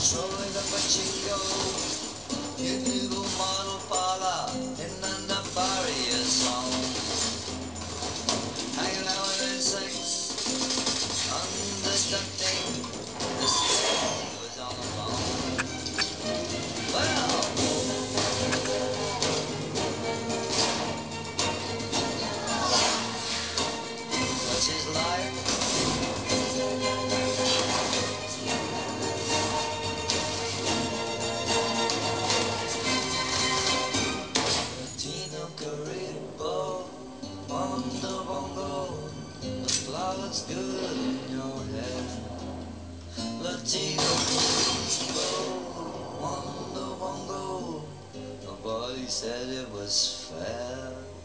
the pachinko. Cute little model flowers good in your hair. Latino Caribbo, Mondo Bongo, nobody said it was fair.